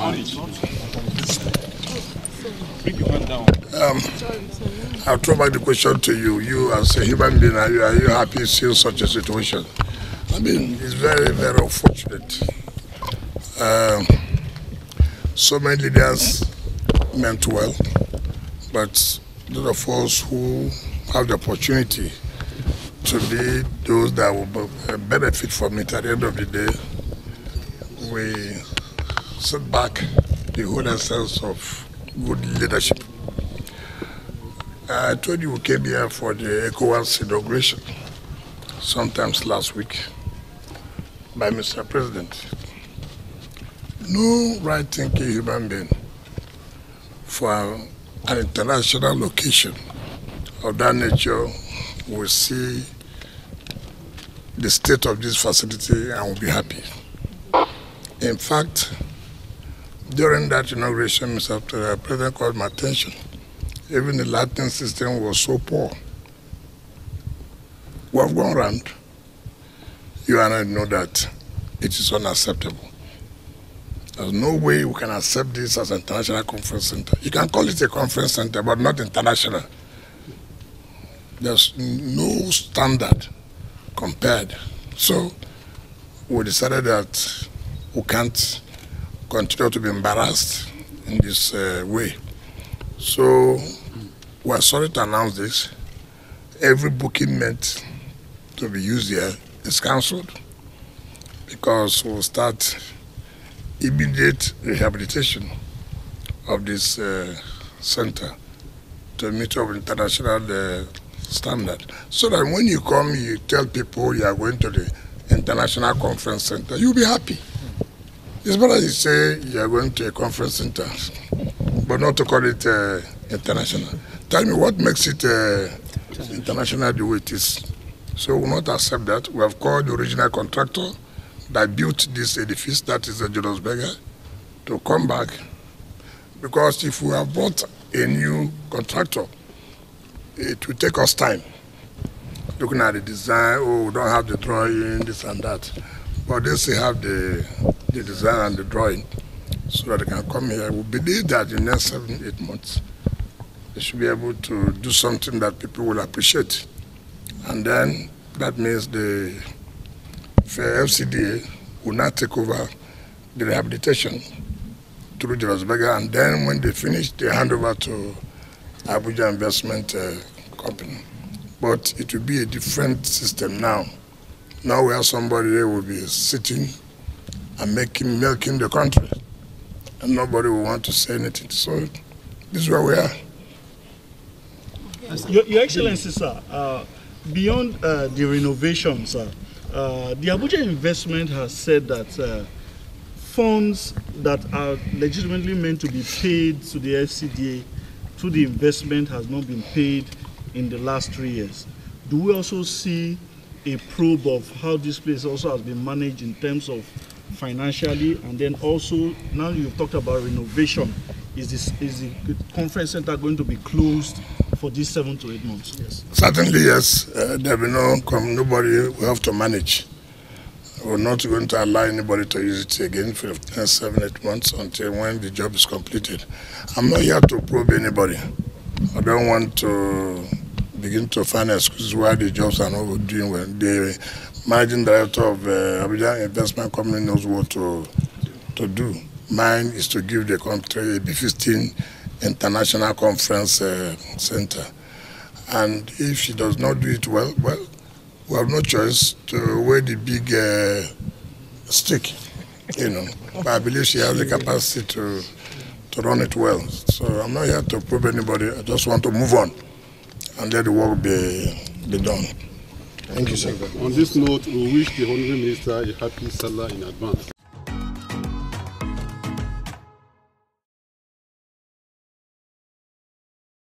Um, I'll throw back the question to you. You, as a human being, are you, are you happy seeing such a situation? I mean, it's very, very unfortunate. Um, so many leaders meant well, but those of us who have the opportunity to be those that will benefit from it at the end of the day, we sit back the whole essence of good leadership. I told you we came here for the ECOWAS inauguration sometimes last week by Mr. President. No right-thinking human being for an international location of that nature will see the state of this facility and will be happy. In fact, during that inauguration, Mr. Uh, president called my attention. Even the lighting system was so poor. We have gone around. You and I know that it is unacceptable. There's no way we can accept this as an international conference center. You can call it a conference center, but not international. There's no standard compared. So we decided that we can't continue to be embarrassed in this uh, way. So we're sorry to announce this. Every booking meant to be used here is cancelled because we'll start immediate rehabilitation of this uh, center to meet up international uh, standard. So that when you come, you tell people you are going to the international conference center, you'll be happy. It's better you say you are going to a conference center, but not to call it uh, international. Tell me what makes it uh, international the way it is. So we will not accept that. We have called the original contractor that built this edifice, that is the Julius to come back. Because if we have bought a new contractor, it will take us time. Looking at the design, oh, we don't have the drawing, this and that. But they still have the, the design and the drawing so that they can come here. We believe that in the next seven, eight months, they should be able to do something that people will appreciate. And then that means the FCDA will now take over the rehabilitation through Berger, and then when they finish, they hand over to Abuja Investment uh, Company. But it will be a different system now. Now where somebody will be sitting and making milking the country, and nobody will want to say anything. So this is where we are. Your, Your Excellency, sir, uh, beyond uh, the renovation, sir, uh, the Abuja investment has said that uh, funds that are legitimately meant to be paid to the FCDA to the investment has not been paid in the last three years. Do we also see a probe of how this place also has been managed in terms of financially and then also now you've talked about renovation is this is the conference center going to be closed for these seven to eight months? Yes. Certainly yes. Uh, there will no nobody will have to manage. We're not going to allow anybody to use it again for seven eight months until when the job is completed. I'm not here to probe anybody. I don't want to begin to find excuses why the jobs are not doing well the managing director of uh, Investment Company knows what to to do. Mine is to give the country a B15 international conference uh, center. And if she does not do it well, well, we have no choice to wear the big uh, stick, you know. But I believe she has the capacity to to run it well. So I'm not here to prove anybody. I just want to move on and let the work be, be done. Thank you, sir. On this note, we wish the Honorable Minister a happy Salah in advance.